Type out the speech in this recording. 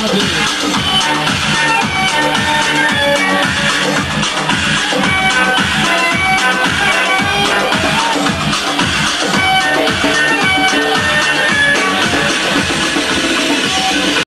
I'll